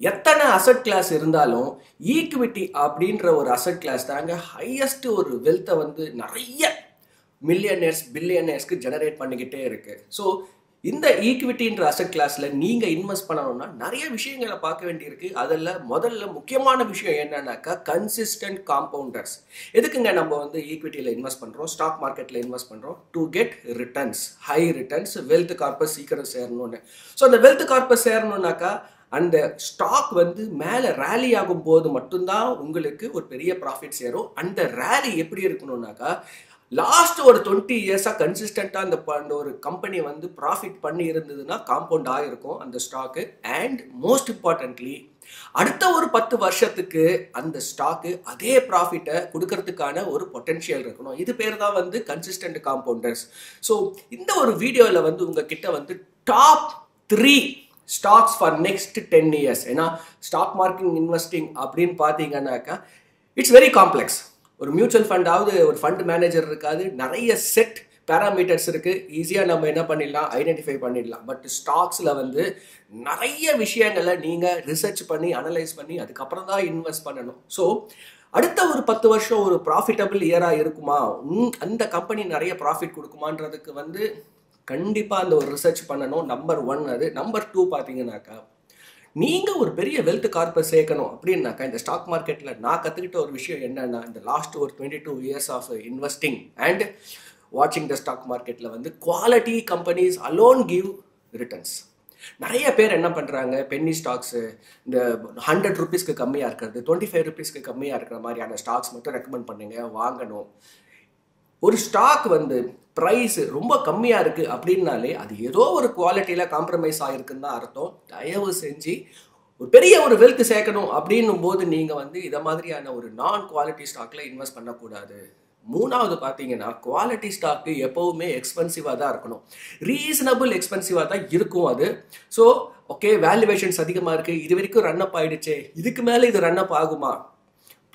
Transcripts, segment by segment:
எத்தனை asset class இருந்தாலும் equity அப்படின்ற ஒரு அசட் கிளாஸ் தாங்க ஹையஸ்ட் ஒரு வெல்த்தை வந்து நிறைய மில்லியனர்ஸ் பில்லியனர்ஸ்க்கு ஜெனரேட் பண்ணிக்கிட்டே இருக்கு. ஸோ இந்த ஈக்விட்டின்ற அசட் கிளாஸில் நீங்கள் இன்வெஸ்ட் பண்ணணும்னா நிறைய விஷயங்களை பார்க்க வேண்டியிருக்கு. அதில் முதல்ல முக்கியமான விஷயம் என்னன்னாக்கா கன்சிஸ்டன்ட் காம்பவுண்டர்ஸ் எதுக்குங்க நம்ம வந்து ஈக்விட்டியில் இன்வெஸ்ட் பண்ணுறோம் ஸ்டாக் மார்க்கெட்டில் இன்வெஸ்ட் பண்ணுறோம் to get returns high returns wealth corpus சீக்கிரம் சேரணும்னு. ஸோ அந்த வெல்த் கார்பஸ் சேரணும்னாக்கா அந்த ஸ்டாக் வந்து மேலே ரேலி ஆகும் போது மட்டும்தான் உங்களுக்கு ஒரு பெரிய ப்ராஃபிட் சேரும். அந்த ரேலி எப்படி இருக்கணும்னாக்கா லாஸ்ட் ஒரு டுவெண்ட்டி இயர்ஸாக கன்சிஸ்டண்ட்டாக அந்த அந்த ஒரு கம்பெனி வந்து ப்ராஃபிட் பண்ணி இருந்ததுன்னா காம்பவுண்ட் ஆகிருக்கும் அந்த ஸ்டாக்கு அண்ட் மோஸ்ட் இம்பார்ட்டன்ட்லி அடுத்த ஒரு பத்து வருஷத்துக்கு அந்த ஸ்டாக்கு அதே ப்ராஃபிட்டை கொடுக்கறதுக்கான ஒரு பொட்டென்ஷியல் இருக்கணும். இது பேர் தான் வந்து கன்சிஸ்டன்ட் காம்பவுண்டர்ஸ் ஸோ இந்த ஒரு வீடியோவில் வந்து உங்ககிட்ட வந்து top three stocks for next ten years ஏன்னா ஸ்டாக் மார்க்கெட் இன்வெஸ்டிங் அப்படின்னு பார்த்தீங்கன்னாக்கா இட்ஸ் வெரி காம்ப்ளெக்ஸ் ஒரு மியூச்சுவல் ஃபண்டாவது ஒரு ஃபண்ட் மேனேஜர் இருக்காது. நிறைய செட் பேராமீட்டர்ஸ் இருக்குது ஈஸியாக நம்ம என்ன பண்ணிடலாம்? ஐடென்டிஃபை பண்ணிடலாம். பட் ஸ்டாக்ஸில் வந்து நிறைய விஷயங்களை நீங்கள் ரிசர்ச் பண்ணி அனலைஸ் பண்ணி அதுக்கப்புறம் தான் இன்வெஸ்ட் பண்ணணும். ஸோ அடுத்த ஒரு பத்து வருஷம் ஒரு ப்ராஃபிட்டபிள் இயராக இருக்குமா? உம், அந்த கம்பெனி நிறைய ப்ராஃபிட் கொடுக்குமான்றதுக்கு வந்து கண்டிப்பாக அந்த ஒரு ரிசர்ச் பண்ணணும். நம்பர் ஒன் அது. நம்பர் டூ பார்த்தீங்கன்னாக்கா நீங்கள் ஒரு பெரிய வெல்த் கார்ப்பை சேர்க்கணும் அப்படின்னாக்கா இந்த ஸ்டாக் மார்க்கெட்டில் நான் கற்றுக்கிட்ட ஒரு விஷயம் என்னென்னா இந்த லாஸ்ட் ஒரு twenty two years of investing and வாட்சிங் த ஸ்டாக் மார்க்கெட்டில் வந்து quality companies alone give returns நிறைய பேர் என்ன பண்ணுறாங்க பென்னி ஸ்டாக்ஸு இந்த ஹண்ட்ரட் ருபீஸ்க்கு கம்மியாக இருக்கிறது டுவெண்ட்டி ஃபைவ் ருபீஸ்க்கு கம்மியாக இருக்கிற மாதிரியான ஸ்டாக்ஸ் மட்டும் ரெக்கமெண்ட் பண்ணுங்க வாங்கணும். ஒரு ஸ்டாக் வந்து ப்ரைஸ் ரொம்ப கம்மியாக இருக்குது அப்படின்னாலே அது ஏதோ ஒரு குவாலிட்டியில் காம்ப்ரமைஸ் ஆகிருக்குன்னு தான் அர்த்தம். தயவு செஞ்சு ஒரு பெரிய ஒரு வெல்த் சேர்க்கணும் அப்படின்னும் போது நீங்கள் வந்து இதை மாதிரியான ஒரு நான் குவாலிட்டி ஸ்டாக்கில் இன்வெஸ்ட் பண்ணக்கூடாது. மூணாவது பார்த்தீங்கன்னா குவாலிட்டி ஸ்டாக்கு எப்போவுமே எக்ஸ்பென்சிவாக தான் இருக்கணும். ரீசனபிள் எக்ஸ்பென்சிவாக தான் இருக்கும் அது. ஸோ ஓகே வேல்யூவேஷன்ஸ் அதிகமாக இருக்குது இது வரைக்கும் ரன் அப் இதுக்கு மேலே இது ரன் அப் ஆகுமா?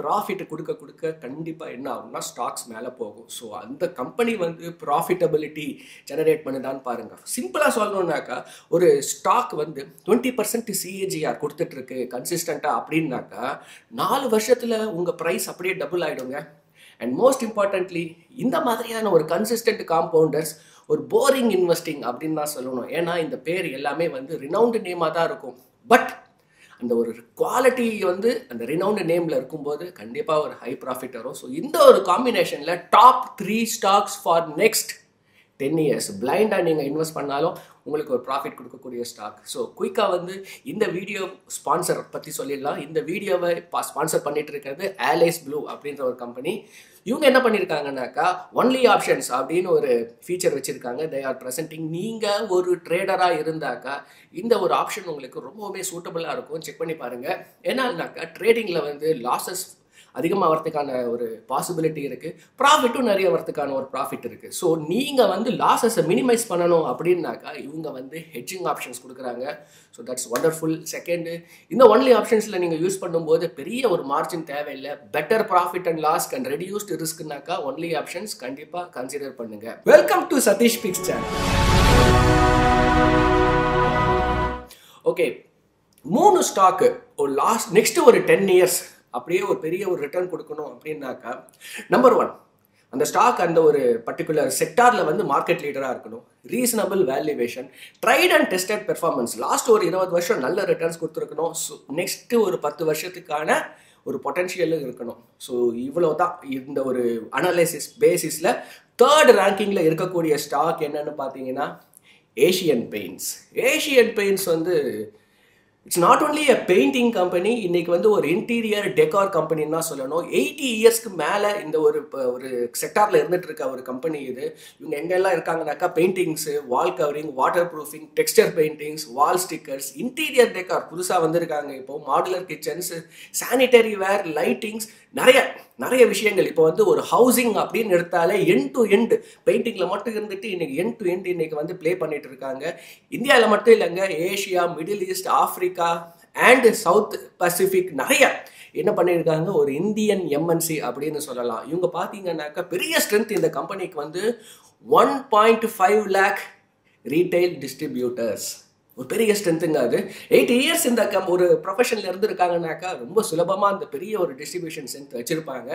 ப்ராஃபிட் கொடுக்க கொடுக்க கண்டிப்பாக என்ன ஆகும்னா ஸ்டாக்ஸ் மேலே போகும். ஸோ அந்த கம்பெனி வந்து ப்ராஃபிட்டபிலிட்டி ஜெனரேட் பண்ணுதான்னு பாருங்கள் சிம்பிளாக சொல்லணுன்னாக்கா ஒரு ஸ்டாக் வந்து டுவெண்ட்டி பர்சன்ட் சிஏஜிஆர் கொடுத்துட்ருக்கு கன்சிஸ்டண்ட்டாக அப்படின்னாக்கா நாலு வருஷத்தில் உங்கள் ப்ரைஸ் அப்படியே டபுள் ஆகிடுங்க அண்ட் மோஸ்ட் இம்பார்ட்டன்ட்லி இந்த மாதிரியான ஒரு கன்சிஸ்டன்ட் காம்பவுண்டர்ஸ் ஒரு போரிங் இன்வெஸ்டிங் அப்படின்னு தான் சொல்லணும். ஏன்னா இந்த பேர் எல்லாமே வந்து ரினவுண்டு நேமாக தான் இருக்கும். பட் அந்த ஒரு குவாலிட்டி வந்து அந்த ரினவுண்டு நேமில் இருக்கும்போது கண்டிப்பாக ஒரு ஹை ப்ராஃபிட் வரும். ஸோ இந்த ஒரு காம்பினேஷனில் top three stocks for next ten years பிளைண்டாக நீங்கள் இன்வெஸ்ட் பண்ணாலும் உங்களுக்கு ஒரு ப்ராஃபிட் கொடுக்கக்கூடிய ஸ்டாக் ஸோ குயிக்காக வந்து இந்த வீடியோ ஸ்பான்சர் பற்றி சொல்லிடலாம். இந்த வீடியோவை ஸ்பான்சர் பண்ணிட்டு இருக்கிறது ஆலைஸ் ப்ளூ அப்படின்ற ஒரு கம்பெனி இவங்க என்ன பண்ணியிருக்காங்கனாக்கா ஒன்லி ஆப்ஷன்ஸ் அப்படின்னு ஒரு ஃபீச்சர் வச்சுருக்காங்க. தே ஆர் ப்ரெசென்டிங் நீங்கள் ஒரு ட்ரேடராக இருந்தாக்கா இந்த ஒரு ஆப்ஷன் உங்களுக்கு ரொம்பவுமே சூட்டபுளாக இருக்கும். செக் பண்ணி பாருங்கள் ஏன்னாக்கா ட்ரேடிங்கில் வந்து லாஸஸ் அதிகமாக வரதுக்கான ஒரு பாசிபிலிட்டி இருக்குது ப்ராஃபிட்டும் நிறைய வரத்துக்கான ஒரு ப்ராஃபிட் இருக்குது ஸோ நீங்கள் வந்து லாஸஸை மினிமைஸ் பண்ணணும் அப்படின்னாக்கா இவங்க வந்து ஹெட்ஜிங் ஆப்ஷன்ஸ் கொடுக்குறாங்க. ஸோ தட்ஸ் ஒண்டர்ஃபுல் செகண்டு இந்த ஒன்லி ஆப்ஷன்ஸில் நீங்கள் யூஸ் பண்ணும்போது பெரிய ஒரு மார்ஜின் தேவையில்லை. Better profit and loss and reduced ரிஸ்க்னாக்கா only options கண்டிப்பாக கன்சிடர் பண்ணுங்க. Welcome to Satish picks okay மூணு ஸ்டாக்கு ஒரு லாஸ்ட் நெக்ஸ்ட் ஒரு டென் இயர்ஸ் அப்படியே ஒரு பெரிய ஒரு ரிட்டர்ன் கொடுக்கணும் அப்படின்னாக்கா நம்பர் ஒன் அந்த ஸ்டாக் அந்த ஒரு பர்டிகுலர் செக்டாரில் வந்து மார்க்கெட் லீடராக இருக்கணும். Reasonable valuation tried and tested performance last ஒரு இருபது வருஷம் நல்ல ரிட்டர்ன்ஸ் கொடுத்துருக்கணும். ஸோ நெக்ஸ்ட்டு ஒரு பத்து வருஷத்துக்கான ஒரு பொட்டென்ஷியலும் இருக்கணும். ஸோ இவ்வளோ தான் இந்த ஒரு அனாலிசிஸ் பேசிஸில் தேர்ட் ரேங்கிங்கில் இருக்கக்கூடிய ஸ்டாக் என்னன்னு பார்த்தீங்கன்னா ஏஷியன் பெயிண்ட்ஸ் ஏஷியன் பெயிண்ட்ஸ் வந்து it's not only a painting company இன்னைக்கு வந்து ஒரு இன்டீரியர் டெக்கார் கம்பெனின்னு தான் சொல்லணும். எயிட்டி இயர்ஸ்க்கு மேலே இந்த ஒரு ஒரு செக்டாரில் இருந்துட்டு இருக்க ஒரு கம்பெனி இது. இவங்க எங்கெல்லாம் இருக்காங்கனாக்கா paintings wall covering water proofing texture paintings wall stickers interior decor புதுசாக வந்திருக்காங்க இப்போ. Modular kitchens sanitary ware lightings நிறைய நிறைய விஷயங்கள். இப்போ வந்து ஒரு ஹவுசிங் அப்படின்னு எடுத்தாலே எண்ட் டு எண்ட் பெயிண்டிங்கில் மட்டும் இருந்துட்டு இன்னைக்கு எண்ட் டு எண்ட் இன்னைக்கு வந்து ப்ளே பண்ணிட்டு இருக்காங்க. இந்தியாவில் மட்டும் இல்லைங்க Asia Middle East Africa and South Pacific நிறைய என்ன பண்ணியிருக்காங்க ஒரு இந்தியன் எம்என்சி அப்படின்னு சொல்லலாம். இவங்க பார்த்தீங்கன்னாக்கா பெரிய ஸ்ட்ரென்த் இந்த கம்பெனிக்கு வந்து one point five lakh retail distributors ஒரு பெரிய ஸ்ட்ரென்த்துங்க அது. எயிட் இயர்ஸ் இந்த கம் ஒரு ப்ரொஃபஷனில் இருந்திருக்காங்கனாக்கா ரொம்ப சுலபமாக அந்த பெரிய ஒரு டிஸ்ட்ரிபியூஷன் சென்த் வச்சுருப்பாங்க.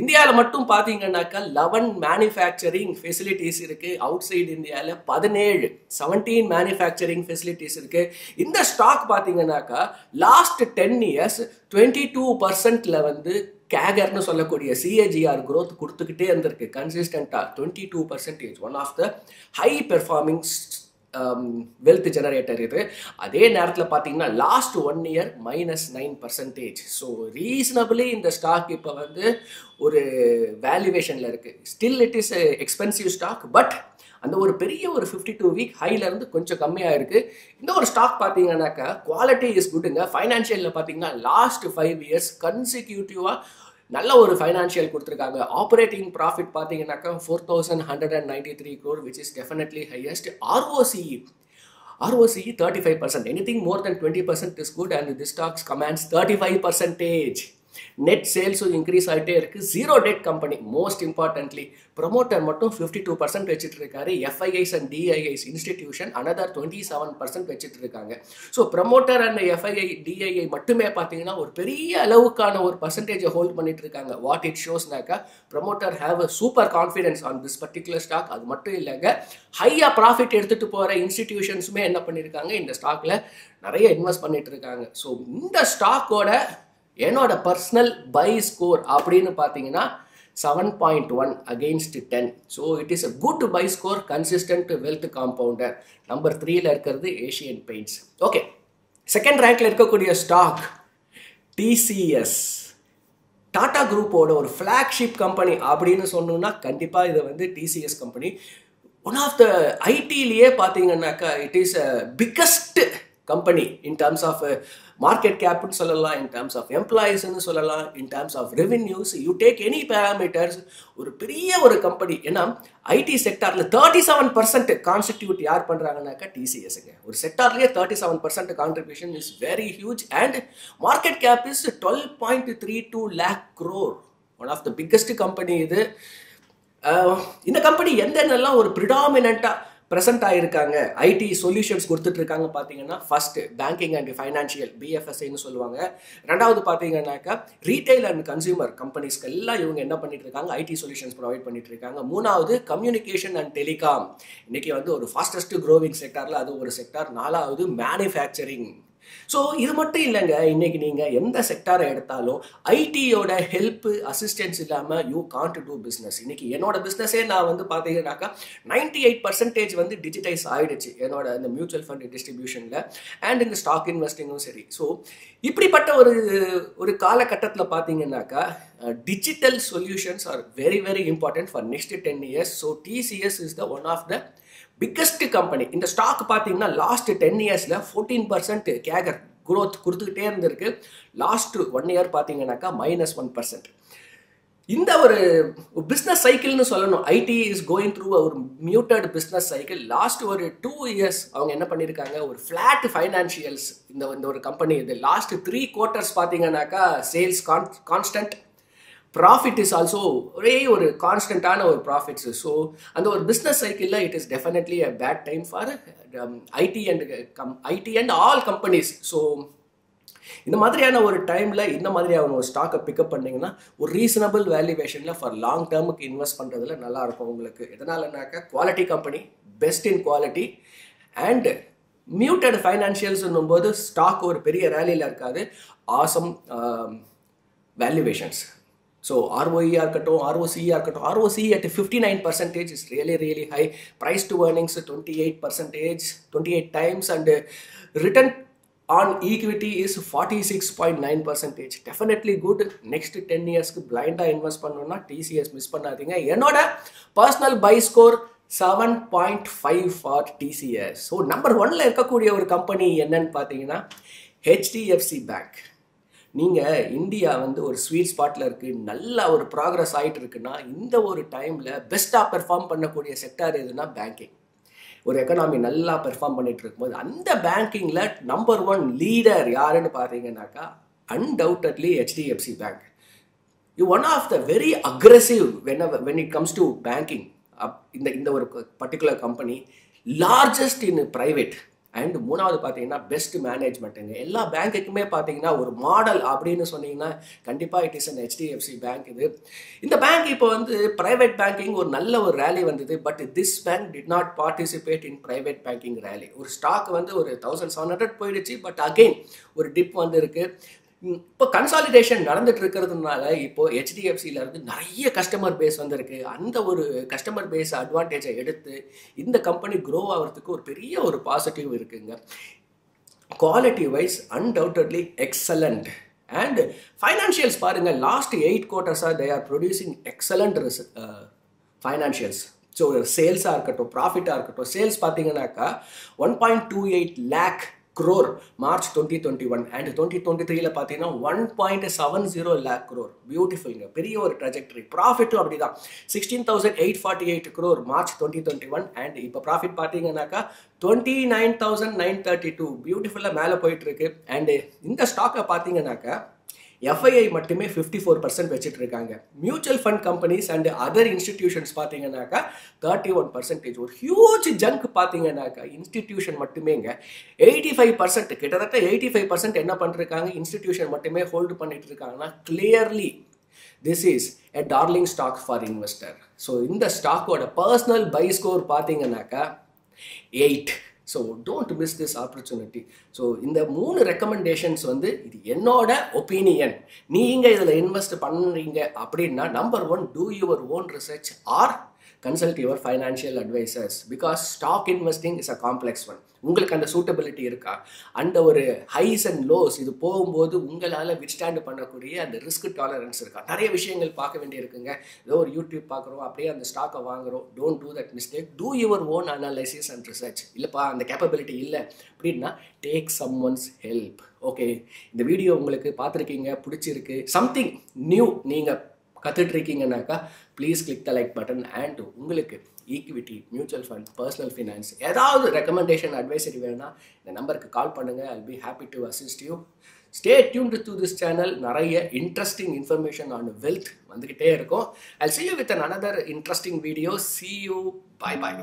இந்தியாவில் மட்டும் பார்த்தீங்கன்னாக்கா லெவன் மேனுஃபேக்சரிங் ஃபெசிலிட்டிஸ் இருக்குது அவுட் சைடு இந்தியாவில் பதினேழு செவன்டீன் மேனுஃபேக்சரிங் ஃபெசிலிட்டிஸ் இருக்குது இந்த ஸ்டாக் பார்த்தீங்கன்னாக்கா last ten years twenty two பர்சன்டில் வந்து கேகர்னு சொல்லக்கூடிய சிஏஜிஆர் க்ரோத் கொடுத்துக்கிட்டே இருந்திருக்கு. கன்சிஸ்டண்ட்டாக twenty two percentage one of the high performing Um, wealth generator இது. அதே நேரத்தில் பார்த்தீங்கன்னா last one year minus nine percentage so reasonably இந்த ஸ்டாக் இப்போ வந்து ஒரு வேல்யூவேஷனில் இருக்குது still it is expensive stock but அந்த ஒரு பெரிய ஒரு ஃபிஃப்டி டூ வீக் ஹைலேருந்து கொஞ்சம் கம்மியாக இருக்குது இந்த ஒரு ஸ்டாக் பார்த்தீங்கன்னாக்கா குவாலிட்டி இஸ் குட்டுங்க ஃபைனான்ஷியலில் பார்த்தீங்கன்னா லாஸ்ட் ஃபைவ் இயர்ஸ் கன்சிக்யூட்டிவாக நல்ல ஒரு ஃபைனான்ஷியல் கொடுத்துருக்காங்க. ஆப்ரேட்டிங் ப்ராஃபிட் பார்த்தீங்கன்னாக்கா four thousand hundred and ninety three crore which is definitely highest ROC ROC thirty five percent anything more then twenty percent is good and the stocks commands thirty five percentage net சேல்ஸும் increase ஆகிட்டே இருக்குது zero debt company most importantly promoter மட்டும் fifty two percent வச்சுட்டு இருக்காரு FIIs and DIIs institution another twenty seven percent வச்சுட்டு இருக்காங்க so promoter and FII DII மட்டுமே பார்த்தீங்கன்னா ஒரு பெரிய அளவுக்கான ஒரு பர்சன்டேஜை ஹோல்ட் பண்ணிட்டு இருக்காங்க what it ஷோஸ்னாக்கா promoter have a super confidence on this particular stock அது மட்டும் இல்லைங்க ஹையாக ப்ராஃபிட் எடுத்துகிட்டு போகிற இன்ஸ்டிடியூஷன்ஸுமே என்ன பண்ணியிருக்காங்க இந்த ஸ்டாக்கில் நிறைய இன்வெஸ்ட் பண்ணிட்டு இருக்காங்க ஸோ இந்த ஸ்டாக்கோட என்னோட பர்சனல் பை ஸ்கோர் அப்படின்னு பார்த்தீங்கன்னா seven point one against ten so it is a good buy score consistent wealth compounder number த்ரீல இருக்கிறது ஏஷியன் பெயிண்ட்ஸ் ஓகே செகண்ட் ரேங்க்ல இருக்கக்கூடிய ஸ்டாக் டிசிஎஸ் டாடா குரூப்போட ஒரு ஃப்ளாக்ஷிப் கம்பெனி அப்படின்னு சொன்னோம்னா கண்டிப்பாக இது வந்து TCS company one of the ஐடிலேயே பார்த்தீங்கன்னாக்கா it is a biggest company in terms of market கேப்னு சொல்லலாம் இன் டர்ம்ஸ் ஆஃப் எம்ப்ளாயீஸ்னு சொல்லலாம் in terms of revenues you take any parameters ஒரு பெரிய ஒரு கம்பெனி ஏன்னா ஐடி செக்டாரில் தேர்ட்டி செவன் பர்சன்ட் கான்ஸ்டிடியூட் யார் பண்ணுறாங்கனாக்கா டிசிஎஸ்ங்க ஒரு செக்டார்லேயே thirty seven percent contribution is very huge and market cap is twelve point three two lakh crore one of the biggest company இது இந்த கம்பெனி எந்தென்னெல்லாம் ஒரு ப்ரிடாமினண்ட்டாக ப்ரெசென்ட் ஆகிருக்காங்க ஐடி சொல்யூஷன்ஸ் கொடுத்துட்ருக்காங்க பார்த்தீங்கன்னா ஃபஸ்ட்டு பேங்கிங் அண்ட் ஃபைனான்ஷியல் பிஎஃப்எஸ்ஐன்னு சொல்லுவாங்க. ரெண்டாவது பார்த்தீங்கன்னாக்கா ரீட்டைல் அண்ட் கன்சியூமர் கம்பெனிஸ்க்கு எல்லாம் இவங்க என்ன பண்ணிட்டு இருக்காங்க ஐடி சொல்யூஷன்ஸ் ப்ரொவைட் பண்ணிட்டு இருக்காங்க மூணாவது கம்யூனிகேஷன் அண்ட் டெலிகாம் இன்னைக்கு வந்து ஒரு ஃபாஸ்டஸ்ட் க்ரோவிங் செக்டாரில் அது ஒரு செக்டார் நாலாவது மேனுஃபேக்சரிங் ஸோ இது மட்டும் இல்லைங்க. இன்னைக்கு நீங்கள் எந்த செக்டாரை எடுத்தாலும் ஐடியோட ஹெல்ப்பு அசிஸ்டன்ஸ் இல்லாமல் யூ காண்ட் டூ பிஸ்னஸ் இன்னைக்கு என்னோட பிஸ்னஸே நான் வந்து பார்த்தீங்கன்னாக்கா நைன்டி எயிட் பர்சன்டேஜ் வந்து டிஜிட்டைஸ் ஆகிடுச்சு என்னோட இந்த மியூச்சுவல் ஃபண்ட் டிஸ்ட்ரிபியூஷனில் அண்ட் இந்த ஸ்டாக் இன்வெஸ்டிங்கும் சரி. ஸோ இப்படிப்பட்ட ஒரு ஒரு காலகட்டத்தில் பார்த்தீங்கன்னாக்கா digital solutions are very very important for next ten years so TCS is the one of the biggest company இந்த ஸ்டாக் பார்த்தீங்கன்னா லாஸ்ட் டென் இயர்ஸில் ஃபோர்டீன் பர்சன்ட் கேகர் குரோத் கொடுத்துக்கிட்டே இருந்திருக்கு. லாஸ்ட் ஒன் இயர் பார்த்தீங்கன்னாக்கா மைனஸ் ஒன் பர்சன்ட் இந்த ஒரு business சைக்கிள்னு சொல்லணும். ஐடி இஸ் கோயிங் த்ரூ ஒரு மியூட்டட் பிஸ்னஸ் சைக்கிள் லாஸ்ட் ஒரு டூ இயர்ஸ் அவங்க என்ன பண்ணியிருக்காங்க? ஒரு ஃப்ளாட் ஃபைனான்ஷியல்ஸ் இந்த இந்த ஒரு கம்பெனி இது. லாஸ்ட் த்ரீ குவார்ட்டர்ஸ் பார்த்தீங்கன்னாக்கா sales con constant profit is also ஒரே ஒரு கான்ஸ்டன்டான ஒரு ப்ராஃபிட்ஸ் ஸோ அந்த ஒரு பிஸ்னஸ் சைக்கிளில் it is definitely a bad time for IT and come IT and all companies so இந்த மாதிரியான ஒரு டைமில் இந்த மாதிரியான ஒரு ஸ்டாக்கை பிக்கப் பண்ணிங்கன்னா ஒரு ரீசனபிள் வேல்யூவேஷனில் ஃபார் லாங் டேர்முக்கு இன்வெஸ்ட் பண்ணுறதுல நல்லாயிருக்கும் உங்களுக்கு. எதனாலனாக்கா quality company best in quality and muted ஃபைனான்ஷியல்ஸ்னும் போது ஸ்டாக் ஒரு பெரிய ரேலியில் இருக்காது. ஆசம் வேல்யூவேஷன்ஸ் um, ஸோ ஆர்ஓஇயாக இருக்கட்டும் ஆர்ஓசியாக இருக்கட்டும் ROC at fifty nine percentage is really really high price to earnings twenty eight percentage twenty eight times and return on equity is forty six point nine percentage definitely good next ten இயர்ஸ்க்கு பிளைண்டாக invest பண்ணணும்னா TCS miss பண்ணாதீங்க. என்னோட personal buy score seven point five for TCS so number ஒன்ல இருக்கக்கூடிய ஒரு company என்னன்னு பார்த்தீங்கன்னா ஹெச்டிஎஃப்சி பேங்க் நீங்கள் இந்தியா வந்து ஒரு ஸ்வீட் ஸ்பாட்டில் இருக்குது நல்லா ஒரு ப்ராக்ரஸ் ஆகிட்டு இருக்குன்னா இந்த ஒரு டைமில் பெஸ்ட்டாக பெர்ஃபார்ம் பண்ணக்கூடிய செக்டார் எதுனா பேங்கிங் ஒரு எக்கனாமி நல்லா பெர்ஃபார்ம் பண்ணிட்டு இருக்கும்போது அந்த பேங்கிங்கில் நம்பர் ஒன் லீடர் யாருன்னு பார்த்தீங்கன்னாக்கா undoubtedly HDFC bank you one of the very aggressive when when it comes to banking up இந்த இந்த ஒரு particular company largest in private and மூணாவது பார்த்தீங்கன்னா பெஸ்ட் மேனேஜ்மெண்ட்டுங்க எல்லா பேங்க்குக்குமே பார்த்தீங்கன்னா ஒரு மாடல் அப்படின்னு சொன்னீங்கன்னா கண்டிப்பாக it is an HDFC bank இது. இந்த பேங்க் இப்போ வந்து ப்ரைவேட் பேங்கிங் ஒரு நல்ல ஒரு ரேலி வந்தது. But this bank did not participate in private banking rally ஒரு ஸ்டாக் வந்து ஒரு தௌசண்ட் செவன் ஹண்ட்ரட் போயிடுச்சு. பட் அகெயின் ஒரு டிப் வந்துருக்கு. இப்போ கன்சாலிடேஷன் நடந்துட்டு இருக்கிறதுனால இப்போ ஹெச்டிஎஃப்சியில இருந்து நிறைய கஸ்டமர் பேஸ் வந்திருக்கு. அந்த ஒரு கஸ்டமர் பேஸ் அட்வான்டேஜை எடுத்து இந்த கம்பெனி க்ரோ ஆகிறதுக்கு ஒரு பெரிய ஒரு பாசிட்டிவ் இருக்குங்க. Quality wise undoubtedly excellent and financials பாருங்கள் last eight குவார்ட்டர்ஸாக they are producing excellent financials so சேல்ஸாக இருக்கட்டும் ப்ராஃபிட்டாக இருக்கட்டும் சேல்ஸ் பார்த்தீங்கன்னாக்கா one point two eight lakh crore March twenty twenty one and twenty twenty த்ரீல பார்த்தீங்கன்னா one point seven zero lakh crore பியூட்டிஃபுல்ங்க பெரிய ஒரு trajectory ப்ராஃபிட்டும் அப்படி தான் sixteen thousand eight forty eight crore March twenty twenty one and இப்போ profit பார்த்தீங்கன்னாக்கா twenty nine thousand nine thirty two பியூட்டிஃபுல்லாக மேலே போயிட்டு இருக்கு. அண்டு இந்த ஸ்டாக்கை பார்த்தீங்கன்னாக்கா எஃப்ஐஐ மட்டுமே ஃபிஃப்டி ஃபோர் பர்சன்ட் வச்சுட்டு இருக்காங்க mutual fund companies and other institutions பார்த்தீங்கன்னாக்கா தேர்ட்டி ஒன் பர்சன்டேஜ் ஒரு ஹியூஜ் ஜங்க் பார்த்தீங்கன்னாக்கா இன்ஸ்டிடியூஷன் மட்டுமேங்க. எயிட்டி ஃபைவ் பர்சன்ட் கிட்டத்தட்ட எயிட்டி ஃபைவ் பர்சன்ட் என்ன பண்ணிருக்காங்க இன்ஸ்டிடியூஷன் மட்டுமே ஹோல்டு பண்ணிட்டு இருக்காங்கன்னா clearly this is a darling stock for investor so இந்த ஸ்டாக்கோட பர்சனல் பை ஸ்கோர் பார்த்தீங்கன்னாக்கா eight so don't miss this opportunity so இந்த மூணு ரெக்கமெண்டேஷன்ஸ் வந்து இது என்னோட ஒப்பீனியன் நீங்கள் இதில் இன்வெஸ்ட் பண்ணுறீங்க அப்படின்னா number one do your own research or consult your financial advisors because stock investing is a complex one உங்களுக்கு அந்த சூட்டபிலிட்டி இருக்கா? அந்த ஒரு ஹைஸ் அண்ட் லோஸ் இது போகும்போது உங்களால் விட்ஸ்டாண்ட் பண்ணக்கூடிய அந்த ரிஸ்க் டாலரன்ஸ் இருக்கா? நிறைய விஷயங்கள் பார்க்க வேண்டியிருக்குங்க. ஏதோ ஒரு யூடியூப் பார்க்குறோம் அப்படியே அந்த ஸ்டாக்கை வாங்குறோம். Don't do that mistake do your own analysis and research இல்லைப்பா அந்த கேப்பபிலிட்டி இல்லை. அப்படின்னா take someone's help okay இந்த வீடியோ உங்களுக்கு பார்த்துருக்கீங்க பிடிச்சிருக்கு. சம்திங் நியூ நீங்கள் கற்றுட்ருக்கீங்கனாக்கா please click the like button and உங்களுக்கு equity mutual fund personal finance ஏதாவது ரெக்கமெண்டேஷன் அட்வைசரி வேணும்னா இந்த நம்பருக்கு கால் பண்ணுங்கள் I'll be happy to assist you stay tuned to this channel நிறைய இன்ட்ரெஸ்டிங் இன்ஃபர்மேஷன் ஆன் வெல்த் வந்துக்கிட்டே இருக்கும். I see you with an another interesting video see you bye bye